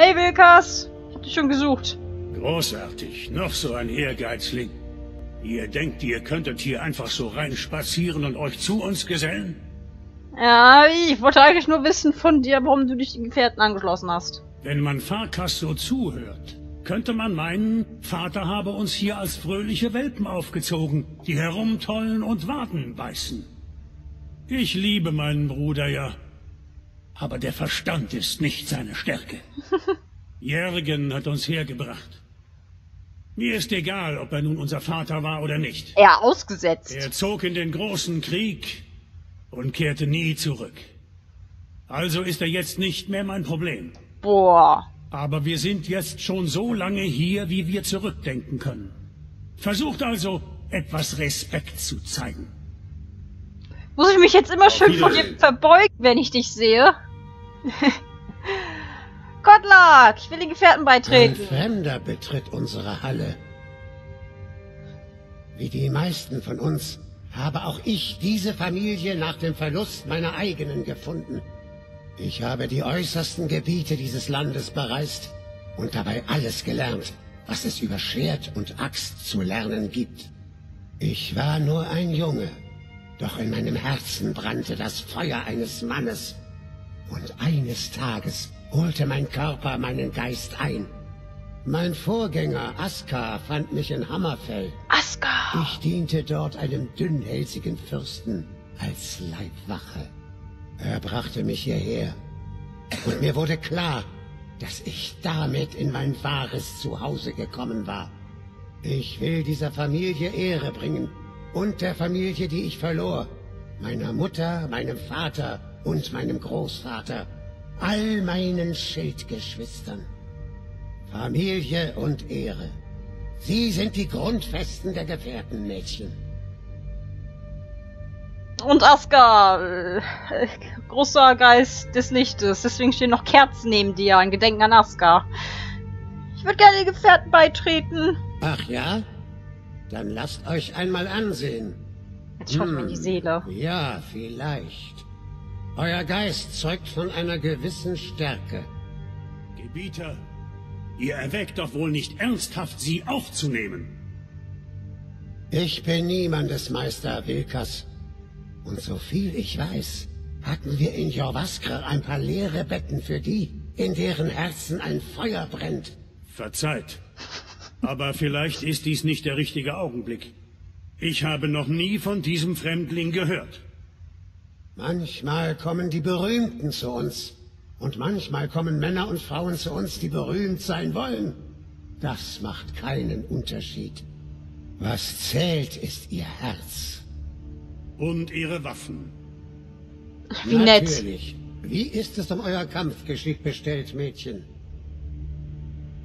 Hey Wilkas, ich hab dich schon gesucht. Großartig, noch so ein Ehrgeizling. Ihr denkt, ihr könntet hier einfach so rein spazieren und euch zu uns gesellen? Ja, ich wollte eigentlich nur wissen von dir, warum du dich den Gefährten angeschlossen hast. Wenn man Farkas so zuhört, könnte man meinen, Vater habe uns hier als fröhliche Welpen aufgezogen, die herumtollen und Waden beißen. Ich liebe meinen Bruder ja, aber der Verstand ist nicht seine Stärke. Jürgen hat uns hergebracht. Mir ist egal, ob er nun unser Vater war oder nicht. Er ausgesetzt. Er zog in den großen Krieg und kehrte nie zurück. Also ist er jetzt nicht mehr mein Problem. Boah. Aber wir sind jetzt schon so lange hier, wie wir zurückdenken können. Versucht also, etwas Respekt zu zeigen. Muss ich mich jetzt immer schön vor dir verbeugen, wenn ich dich sehe? Gottlag, ich will den Gefährten Ein beitreten. Fremder betritt unsere Halle. Wie die meisten von uns habe auch ich diese Familie nach dem Verlust meiner eigenen gefunden. Ich habe die äußersten Gebiete dieses Landes bereist und dabei alles gelernt, was es über Schwert und Axt zu lernen gibt. Ich war nur ein Junge, doch in meinem Herzen brannte das Feuer eines Mannes. Und eines Tages holte mein Körper meinen Geist ein. Mein Vorgänger Askar fand mich in Hammerfell. Aska. Ich diente dort einem dünnhälsigen Fürsten als Leibwache. Er brachte mich hierher. Und mir wurde klar, dass ich damit in mein wahres Zuhause gekommen war. Ich will dieser Familie Ehre bringen und der Familie, die ich verlor. Meiner Mutter, meinem Vater und meinem Großvater. All meinen Schildgeschwistern. Familie und Ehre. Sie sind die Grundfesten der Gefährtenmädchen. Und Aska, äh, großer Geist des Lichtes. Deswegen stehen noch Kerzen neben dir, ein Gedenken an Aska. Ich würde gerne den Gefährten beitreten. Ach ja? Dann lasst euch einmal ansehen. Jetzt schaut mir in die Seele. Ja, vielleicht. Euer Geist zeugt von einer gewissen Stärke. Gebieter, ihr erwägt doch wohl nicht ernsthaft, sie aufzunehmen. Ich bin niemandes Meister, Wilkas. Und so viel ich weiß, hatten wir in Jorvaskr ein paar leere Betten für die, in deren Herzen ein Feuer brennt. Verzeiht. Aber vielleicht ist dies nicht der richtige Augenblick. Ich habe noch nie von diesem Fremdling gehört. Manchmal kommen die Berühmten zu uns. Und manchmal kommen Männer und Frauen zu uns, die berühmt sein wollen. Das macht keinen Unterschied. Was zählt, ist ihr Herz. Und ihre Waffen. Wie nett. Natürlich. Wie ist es um euer Kampfgeschick bestellt, Mädchen?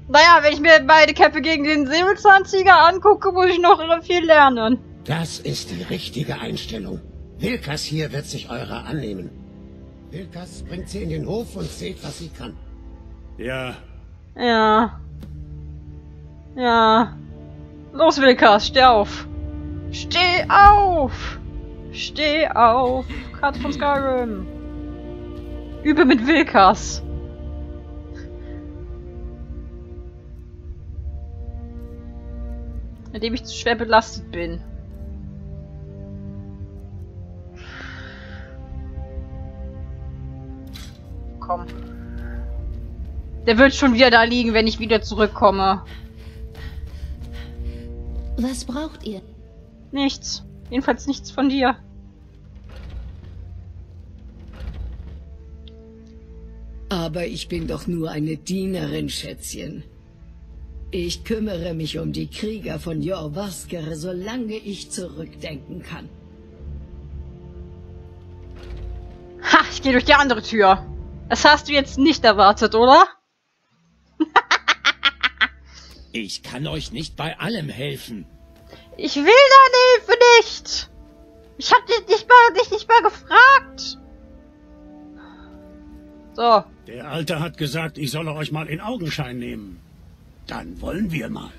Naja, wenn ich mir beide Kämpfe gegen den Säbelzahntiger angucke, muss ich noch viel lernen. Das ist die richtige Einstellung. Wilkas hier wird sich eurer annehmen. Wilkas bringt sie in den Hof und seht, was sie kann. Ja, Ja. Ja. Los, Wilkas, steh auf. Steh auf! Steh auf! Karte von Skyrim. Übe mit Wilkas. Indem ich zu schwer belastet bin. Der wird schon wieder da liegen, wenn ich wieder zurückkomme. Was braucht ihr? Nichts. Jedenfalls nichts von dir. Aber ich bin doch nur eine Dienerin, Schätzchen. Ich kümmere mich um die Krieger von Jorvaskere, solange ich zurückdenken kann. Ha, ich gehe durch die andere Tür. Das hast du jetzt nicht erwartet, oder? Ich kann euch nicht bei allem helfen. Ich will deine Hilfe nicht. Ich hab dich nicht mal, dich nicht mal gefragt. So. der Alte hat gesagt, ich solle euch mal in Augenschein nehmen. Dann wollen wir mal.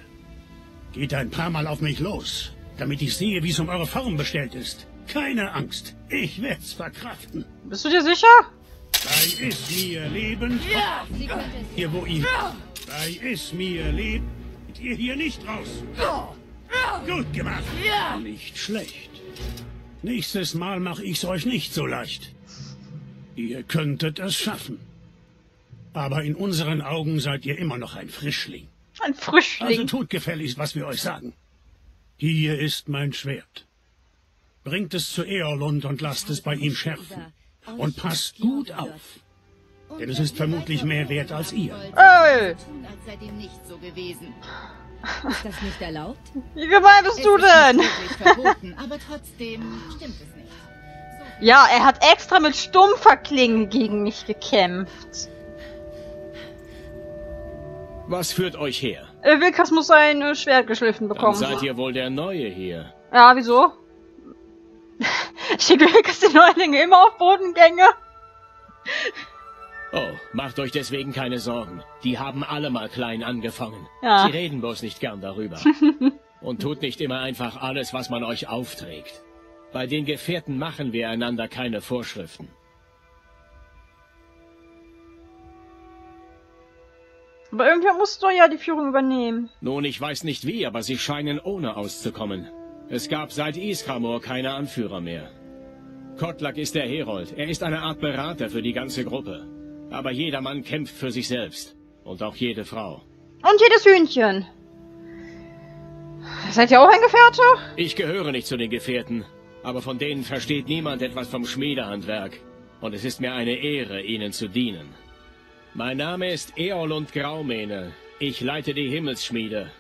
Geht ein paar Mal auf mich los, damit ich sehe, wie es um eure Form bestellt ist. Keine Angst, ich werd's verkraften. Bist du dir sicher? Bei Ismir lebend. Hier, wo ihr. Bei Ismir lebt ihr hier nicht raus. Gut gemacht. Nicht schlecht. Nächstes Mal mache ich's euch nicht so leicht. Ihr könntet es schaffen. Aber in unseren Augen seid ihr immer noch ein Frischling. Ein Also Frischling. tut gefälligst, was wir euch sagen. Hier ist mein Schwert. Bringt es zu Eorlund und lasst es bei ihm schärfen. Und passt gut auf, denn es ist vermutlich mehr wert als ihr. Ey, so. Ist das nicht erlaubt? wie gemein bist du denn? verboten, aber trotzdem stimmt es nicht. Ja, er hat extra mit Stumpferklingen gegen mich gekämpft. Was führt euch her? Äh, Wilkas muss sein äh, Schwert geschliffen Dann bekommen. seid ihr wohl der Neue hier. Ja, wieso? Schickt Wilkas die Neulinge immer auf Bodengänge? Oh, macht euch deswegen keine Sorgen. Die haben alle mal klein angefangen. Ja. Sie reden bloß nicht gern darüber. Und tut nicht immer einfach alles, was man euch aufträgt. Bei den Gefährten machen wir einander keine Vorschriften. Aber irgendwer muss doch ja die Führung übernehmen. Nun, ich weiß nicht wie, aber sie scheinen ohne auszukommen. Es gab seit Iskramor keine Anführer mehr. Kotlak ist der Herold. Er ist eine Art Berater für die ganze Gruppe. Aber jeder Mann kämpft für sich selbst. Und auch jede Frau. Und jedes Hühnchen. Seid ihr auch ein Gefährte? Ich gehöre nicht zu den Gefährten, aber von denen versteht niemand etwas vom Schmiedehandwerk. Und es ist mir eine Ehre, ihnen zu dienen. Mein Name ist Eolund Graumähne. Ich leite die Himmelsschmiede.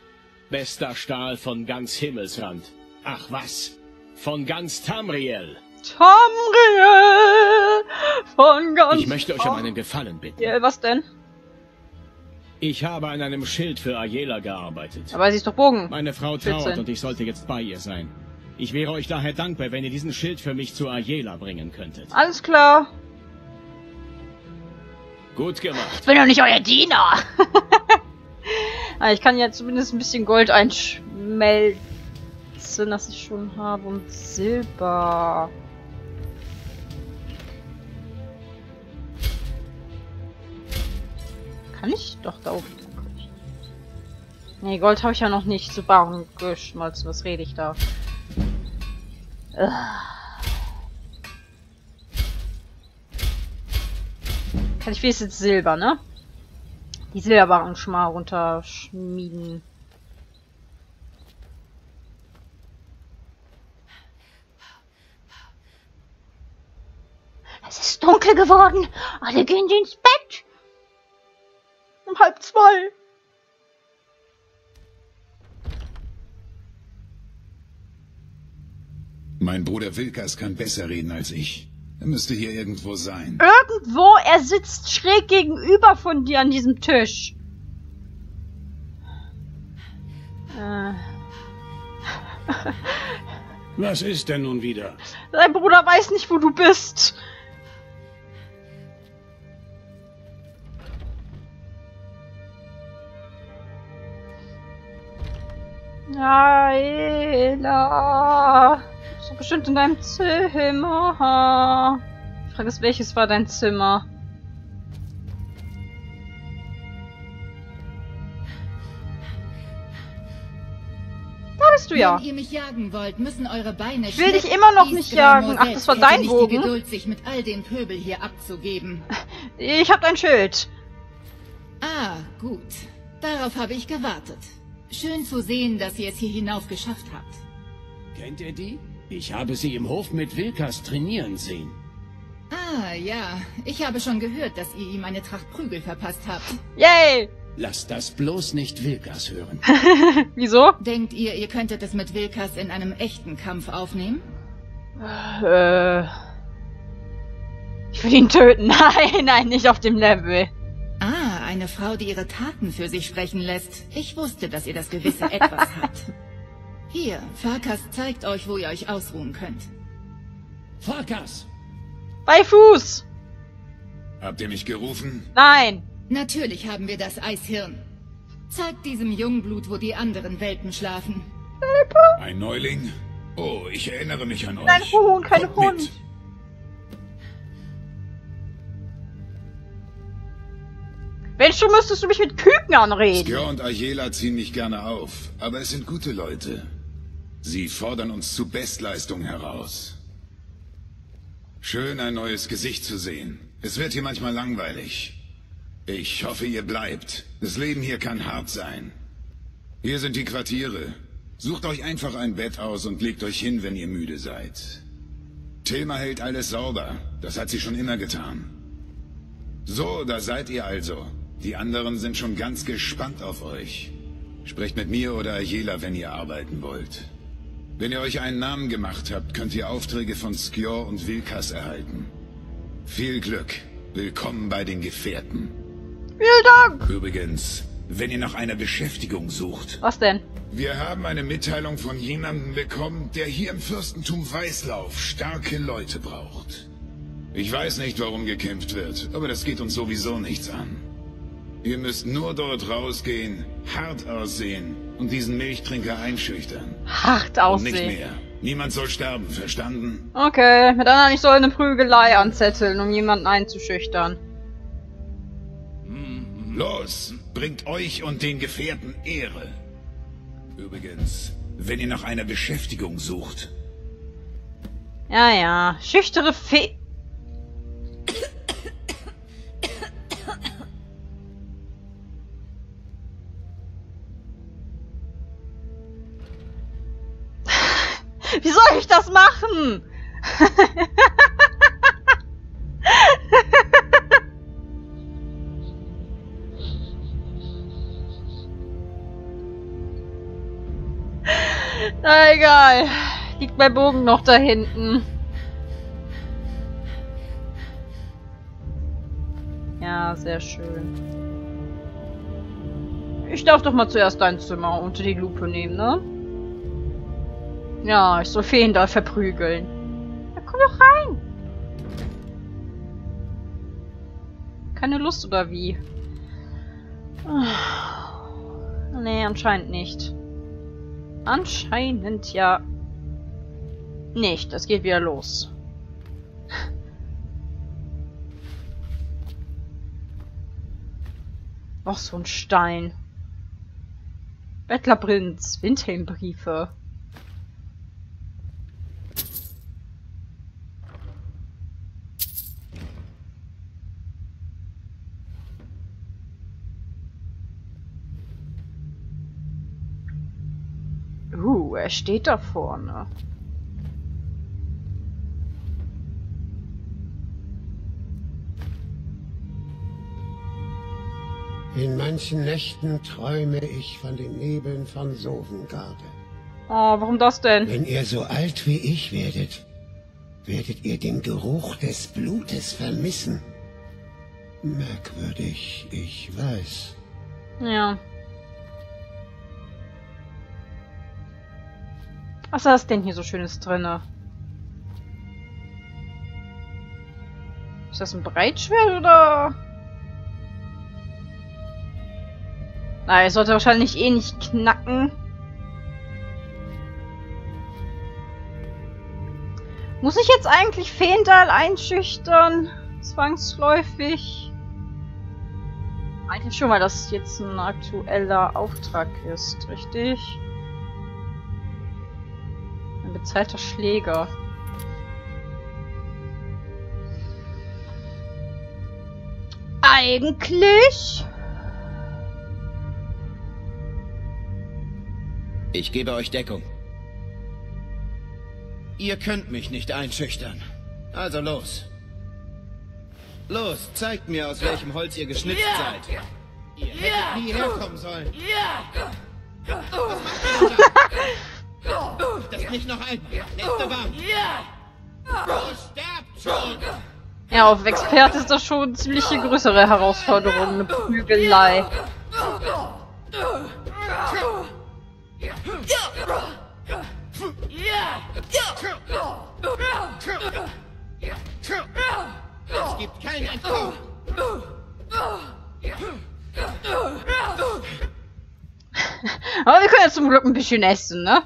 Bester Stahl von ganz Himmelsrand. Ach was, von ganz Tamriel. Tamriel von ganz... Ich möchte euch um einen Gefallen bitten. Ja, was denn? Ich habe an einem Schild für Ayela gearbeitet. Aber sie ist doch Bogen. Meine Frau trauert 14. und ich sollte jetzt bei ihr sein. Ich wäre euch daher dankbar, wenn ihr diesen Schild für mich zu Ayela bringen könntet. Alles klar. Gut gemacht. Ich bin doch nicht euer Diener. ah, ich kann ja zumindest ein bisschen Gold einschmelzen, das ich schon habe. Und Silber. Kann ich? Doch, da oben. Nee, Gold habe ich ja noch nicht zu Barren geschmolzen. Was rede ich da? Kann ich wenigstens Silber, ne? Die Silberbarren schon mal runterschmieden. Es ist dunkel geworden. Alle gehen ins Bett. Um halb zwei. Mein Bruder Wilkas kann besser reden als ich. Er müsste hier irgendwo sein. Irgendwo, er sitzt schräg gegenüber von dir an diesem Tisch. Äh, Was ist denn nun wieder? dein Bruder weiß nicht, wo du bist. Bist du bestimmt in deinem Zimmer. Die Frage ist, welches war dein Zimmer? Da bist du ja. Wenn ihr mich jagen wollt, müssen eure Beine Ich will dich immer noch nicht jagen. Ach, das war dein Bogen? Geduld, sich mit all dem Pöbel hier abzugeben. Ich hab dein Schild. Ah, gut. Darauf habe ich gewartet. Schön zu sehen, dass ihr es hier hinauf geschafft habt. Kennt ihr die? Ich habe sie im Hof mit Wilkas trainieren sehen. Ah, ja. Ich habe schon gehört, dass ihr ihm eine Tracht Prügel verpasst habt. Yay! Lasst das bloß nicht Wilkas hören. Wieso? Denkt ihr, ihr könntet es mit Wilkas in einem echten Kampf aufnehmen? Äh. Ich will ihn töten. Nein, nein, nicht auf dem Level. Eine Frau, die ihre Taten für sich sprechen lässt. Ich wusste, dass ihr das gewisse Etwas habt. Hier, Farkas zeigt euch, wo ihr euch ausruhen könnt. Farkas! Bei Fuß. Habt ihr mich gerufen? Nein. Natürlich haben wir das Eishirn. Zeigt diesem Jungblut, wo die anderen Welpen schlafen. Ein Neuling? Oh, ich erinnere mich an euch. Ein Huhn, kein Kommt Hund. Mit. Wenn schon müsstest du mich mit Küken anreden. Skjör und Ayela ziehen mich gerne auf, aber es sind gute Leute. Sie fordern uns zu Bestleistung heraus. Schön, ein neues Gesicht zu sehen. Es wird hier manchmal langweilig. Ich hoffe, ihr bleibt. Das Leben hier kann hart sein. Hier sind die Quartiere. Sucht euch einfach ein Bett aus und legt euch hin, wenn ihr müde seid. Tilma hält alles sauber. Das hat sie schon immer getan. So, da seid ihr also. Die anderen sind schon ganz gespannt auf euch. Sprecht mit mir oder Ayela, wenn ihr arbeiten wollt. Wenn ihr euch einen Namen gemacht habt, könnt ihr Aufträge von Skjor und Wilkas erhalten. Viel Glück. Willkommen bei den Gefährten. Vielen Dank. Übrigens, wenn ihr nach einer Beschäftigung sucht. Was denn? Wir haben eine Mitteilung von jemandem bekommen, der hier im Fürstentum Weißlauf starke Leute braucht. Ich weiß nicht, warum gekämpft wird, aber das geht uns sowieso nichts an. Ihr müsst nur dort rausgehen, hart aussehen und diesen Milchtrinker einschüchtern. Hart Und nicht aussehen. mehr. Niemand soll sterben, verstanden? Okay, mit anderen, ich soll eine Prügelei anzetteln, um jemanden einzuschüchtern. Los, bringt euch und den Gefährten Ehre. Übrigens, wenn ihr nach einer Beschäftigung sucht, Ja, ja. Schüchtere Fe... Na egal. Liegt mein Bogen noch da hinten. Ja, sehr schön. Ich darf doch mal zuerst dein Zimmer unter die Lupe nehmen, ne? Ja, ich soll Feen da verprügeln. Ja, komm doch rein! Keine Lust oder wie? Ah. Nee, anscheinend nicht. Anscheinend ja nicht. Das geht wieder los. Noch so ein Stein. Bettlerprinz, Windhelmbriefe. Er steht da vorne. In manchen Nächten träume ich von den Nebeln von Sovengarde. Oh, warum das denn? Wenn ihr so alt wie ich werdet, werdet ihr den Geruch des Blutes vermissen. Merkwürdig, ich weiß. Ja. Was ist denn hier so Schönes drinne? Ist das ein Breitschwert oder? Nein, es sollte wahrscheinlich eh nicht knacken. Muss ich jetzt eigentlich Feendal einschüchtern? Zwangsläufig? Eigentlich schon, weil das jetzt ein aktueller Auftrag ist, richtig? Bezahlter Schläger. Eigentlich? Ich gebe euch Deckung. Ihr könnt mich nicht einschüchtern. Also los. Los, zeigt mir, aus welchem Holz ihr geschnitzt seid. Ihr hättet nie herkommen sollen. Was macht ihr da? Das nicht noch einmal. Letzte Warnung. Los, sterbt schon! Ja, auf Expert ist das schon eine ziemliche größere Herausforderung, eine Prügelei. Es gibt kein Entkommen. Aber wir können ja zum Glück ein bisschen essen, ne?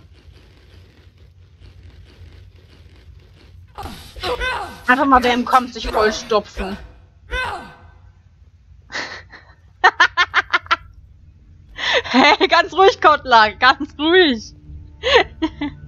Einfach mal wer im Kampf sich vollstopfen. hey, ganz ruhig, Kotler, ganz ruhig.